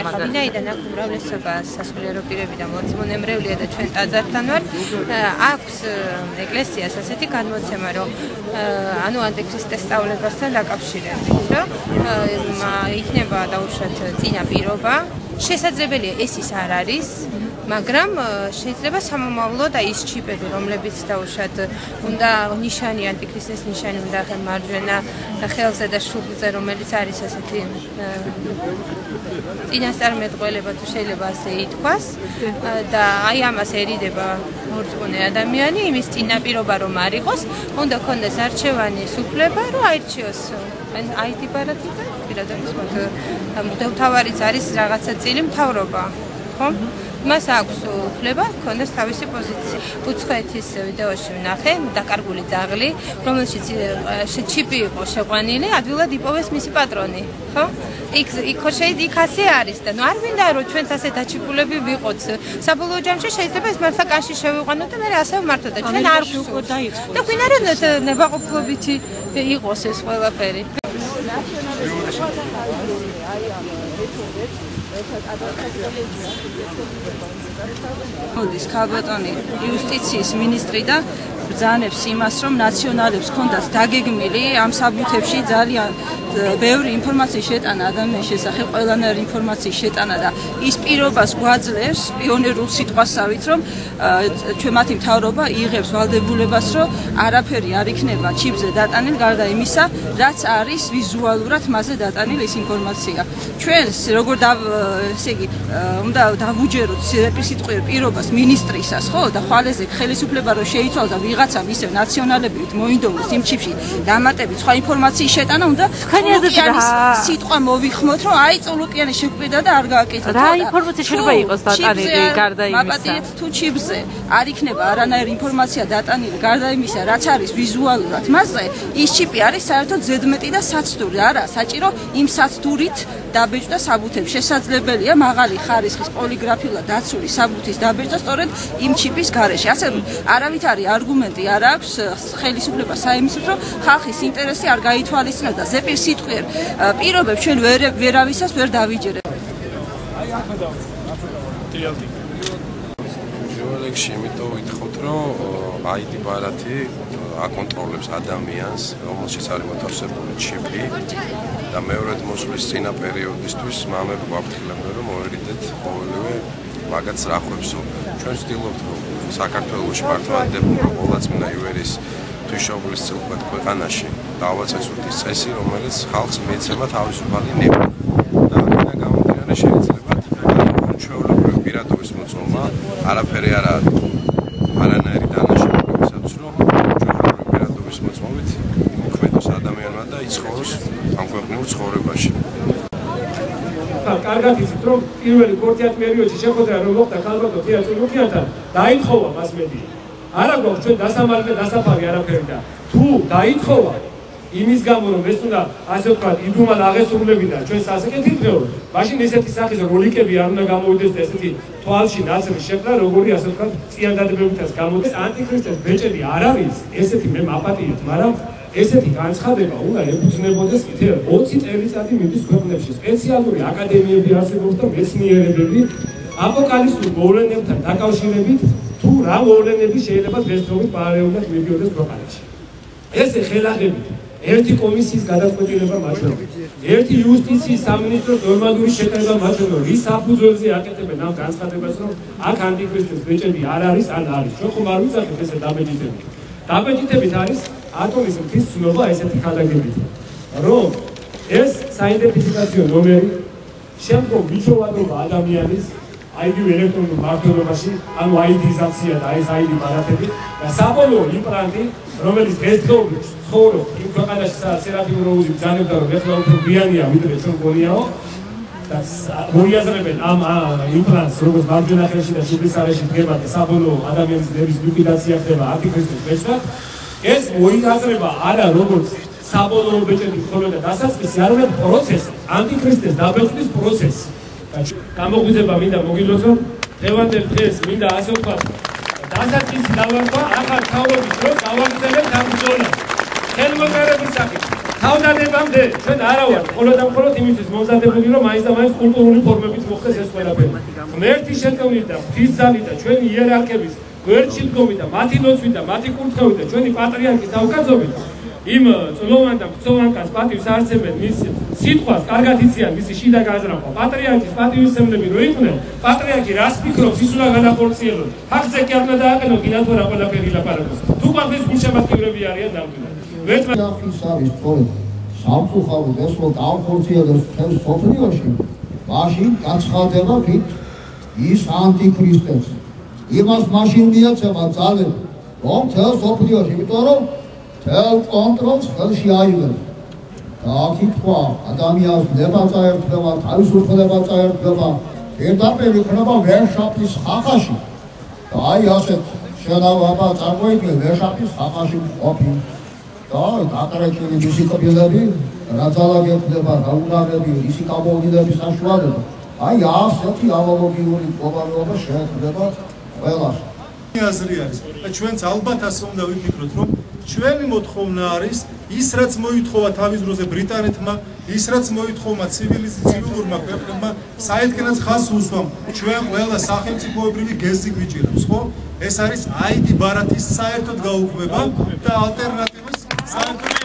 ეხლა ვინაიდან აქ უმრავლესობა სასულიერო პირები და მოწმუნემრევლია და ჩვენ ტაძართან ვართ, აქვს ეკლესიას ასეთი განმოცემა, რომ ანუ ანტიქრისტეს სწავლებასთან დაკავშირებით, რომ იქნება დაუშვათ წინა პირობა, შესაძლებელია ეს ის არ არის, მაგრამ შეიძლება სამომავლო და ის ჩიპები, რომლებიც დაუშვათ უნდა ნიშანი ანტიქრისტეს ნიშანი უნდა მარჯვენა ხელზე და შუბლზე, რომელიც არის ასეთი წინასწარმეტყველება თუ შეიძლება ასე ითქვას და აი ამას ერიდება მორწმუნე ადამიანი იმის წინაპირობა რომ არ იყოს, უნდა კონდეს არჩევანი სუფლება, რომ აირჩიოს აი ტიპარათი და პირადობის მოთ მუდმივთავარიც არის რაღაცა წილი მთავრობა, ხო? მას აქვს უფლება ქონდეს თავისი პოზიცია. უცხოეთის ვიდეოში ვნახე დაკარგული ძაღლი, რომელშიც ჩიპი იყო შეყვანილი, ადვილად იპოვეს მისი პატრონი, ხო? იქ იქ შეიძლება იქ ასე არის და ნუ არ მინდა რომ ჩვენც ასე დაჩიპულები ვიყოთ. საბოლოო ჯამში შეიძლება ეს მართლა კანში შევიყვანოთ და მე ასე ვმართოთ და ჩვენ არ ვშუქოთ დაიწყო. და ვინ არა ნებაყოფლობითი იყოს ეს ყველაფერი. მოდის ქალბატონი იუსტიციის მინისტრი და ბრძანებს იმას, რომ ნაციონალებს ქონდათ დაგეგმილი ამ საბუთებში ძალიან ბევრი ინფორმაციის შეტანა ადამიანის შესახებ, ყველანაირი ინფორმაციის შეტანა და ის პირობას გვაძლევს პიონერულ სიტყვასავით, რომ ჩვენ მათი მთავრობა იღებს ვალდებულებას, რომ არაფერი არ იქნება ჩიპზე დატანილი გარდა იმისა, რაც არის ვიზუალურად მასზე დატანილი ეს ინფორმაცია. ჩვენს როგორ და ესე იგი უნდა დავუჯეროთ სიტყვიერ პირობას მინისტრისას, ხო? და ხვალეზე ხელისუფლება რომ შეიცვალოს და ვიღაცა ისე ნაციონალებივით მოინდომოს იმ ჩიპში დამატებით სხვა ინფორმაციის შეტანა უნდა აზრით რა? სიტყვა მოვიხმოთ რომ აი წულუკიანი შეგვიდა და არ გააკეთოთ რა ინფორმაცია შეიძლება იყოს დატანილი გარდა იმისა მაპატიეთ თუ ჩიპზე არ იქნება არანაირი ინფორმაცია დატანილი გარდა იმისა რაც არის ვიზუალურად. მასზე ის ჩიპი არის საერთოდ ზედმეტი და საცდური არა? საჭირო იმ საცდურით დაბეჭდა საბუთებს. შესაძლებელია მაღალი ხარისხის პოლიგრაფიულად დაცული საბუთის დაბეჭდა სწორედ იმ ჩიპის გარეშე. ასე არავით არის არგუმენტი არ აქვს ხელისუფლება საიმისოდ რომ ხალხის ინტერესი არ გაითვალისწინოს და ზეპირ სიტყვიერ პირობებს ჩვენ ვერ ვერავისას ვერ დავიჯერებ. აი ახლა და როლექსში იმიტომ ვითხოვთ რომ აიდი ბარათი აკონტროლებს ადამიანს რომელშიც არის მოთავსებული ჩიპი და მეორედ მოსვლის წინა პერიოდისთვის მამები გვაფრთხილებენ რომ მოერიდეთ ყოველივე მაგაც რახვებსო ჩვენ ვცდილობთ რომ საქართველოს მართლმადიდებლურ ყოვლადწმინდა ივერის თვიშობლის ცილკვეთ ქვეყანაში დავაცესოთ ის წესი, რომელიც ხალხს მეცემა თავისუფალი ნება. და აქედან გამომდინარე შეიძლება ჩვეულებრივი პირადობის მოწმობა არაფერი არ არის. არანაირი დანაშაულებისაც რომ ჩვეულებრივი პირადობის მოწმობით მოქმედოს ადამიანმა და იცხოვროს ამ ქვეყნიურ ცხოვრებაში. კარგად იცით რომ პირველი კორტიატ პერიოდში შეხვედრა რომ მოხდა ქალბატონ თეატრ ლუკიანთან დაითხოვა მასმედია არა გვაქვს ჩვენ დასამალი და დასაფარი არაფერი და თუ დაითხოვა იმის გამო რომ ეს უნდა ასე ვთქვათ იდუმალ აღესრულებინა ჩვენ სასეკეთით დღეო მაშინ ესეთი სახის როლიკები არ უნდა გამოვიდეს და ესეთი თვალში ნაცრი შეფრა როგორი ასე ვთქვათ წიანდადებებითაც გამოდის ანტიქრისტეს ბეჭედი არ არის ესეთი მე მაპატიეთ მაგრამ ესეთი განცხადება უნდა ეფუძნებოდეს კიდე 20 წელიწადი მიდის ქვეყნებში. სპეციალური აკადემიები არსებობს და მეცნიერებები აპოკალიფსურ მოვლენებთან დაკავშირებით თუ რა მოვლენები შეიძლება დღესდღეობით პარალელურად მიდიოდეს ქვეყანაში. ესე ხელახებით ერთი კომისიის გადაწყვეტილება მაჩვენებთ. ერთი იუსტიციის სამინისტროს ნორმალური შეტევა მაჩვენებთ. რის საფუძველზე აკეთებენ ამ განცხადებას, რომ აქ ანტიქრისტეს ბეჭედი არ არის, ან არის. ჩვენ ხომ არ ვიცახეთ ესე დაბეჭდებით. დაბეჭდებით არის ატომის მთის ცნობა ესეთი ხალხებით. რომ ეს საიდენტიფიკაციო ნომერი შემდგომ მიჩოვადობა ადამიანის ID ელექტრონულ მართლობაში, ანუ ID-ზაცია და ეს ID ბარათები და საბოლოო იმპლანტი, რომელიც დღესდღეობით ცხოვრობს იმ ქვეყანაში, სადაც სერაფიმ როუზი ბრძანებდა, რომ ეხლა უფრო გვიანია, ვიდრე ჩვენ გონიაო და მოიაზრებენ ამ იმპლანტს, როგორც მარჯვენა ხელში და შუბლის არეში დგება და საბოლოო ადამიანის ნერვის ლიკვიდაცია ხდება ანტიქრისტის ბეჭდად. ეს მოიაზრება არა როგორც საბოლოო ბეჭედის ხოლმე და დასაწყისი, არამედ პროცესი, ანტიქრისტეს დაბეჭდის პროცესი. გამოგვიძება მინდა მოგილოცო. დღევანდელ დღეს მინდა ასე ვთქვა დასაწყისი დავარქვა ახალ თაობის დროს გავაგრძელებთ ამ ბრძოლას ხელმოწერების სახით თავდადებამდე ჩვენ არა ვართ მხოლოდ და მხოლოდ იმისთვის მომზადებული რომ მაინც და მაინც კულტურული ფორმებით მოხდეს ეს ყველაფერი. ღმერთის შეწევნით და ღვთისძალით და ჩვენი იერარქების გვერდში დგომით და მათი ლოცვით და მათი კურთხევით და ჩვენი პატრიარქის დავკაცობით იმ წლოვან და მწოვანკას პატივს არცემენ მის სიტყვას კარგად იციან მისი შიდა გაზრახვა პატრიარქის პატივისცემლები რო იყვნენ პატრიარქი რას ფიქრობს ის უნდა გადახორციელოს ფაქტზე კი არ უნდა დააკეთო კი ნათო რა ყველაფერი ლაპარაკობს თუ ყოველთვის გულშემატკივრები არიან ნამდვილად ვერტმა ახის არის სწორედ სამწუხარო დასვლა განხორციელოს თემ სოფლიოში. მაშინ გაცხადება ფიქ ის ანტიქრისტეს. იმას მაშინ მიეცემა ძალები რომ თელ სოფლიოში იმიტომ რომ თელ კონტროლს ხელში აიღებს აკითხვა ადამიანს ნება წაერთება თავისუფლება წაერთება პირდაპირ იქნება ვერშაპის ხახაში. და აი ასეთ შენავება წარმოიდგინე ვერშაპის ხახაში ყოფილი და დაკრეჭილი მისი კბილები რაძალაგებდება გაუნარები ისი გამოვიდების საშუალება აი ასეთი ანალოგიური მდგომარეობა შეექმნება ყველას. აზრი არის. და ჩვენც ალბათ ასე უნდა ვიფიქროთ რომ ჩვენი მოთხოვნა არის ის რაც მოითხოვა თავის დროზე ბრიტანეთმა ის რაც მოითხოვა ცივილიზაციურმა ქვეყნებმა საერთკენაც ხას უსვამ ჩვენ ყველა სახელმწიფოებრივი გეზი გვიჭირებს ხო ეს არის აიდი ბარათის საერთოდ გაუქმება და ალტერნატივას საერთოდ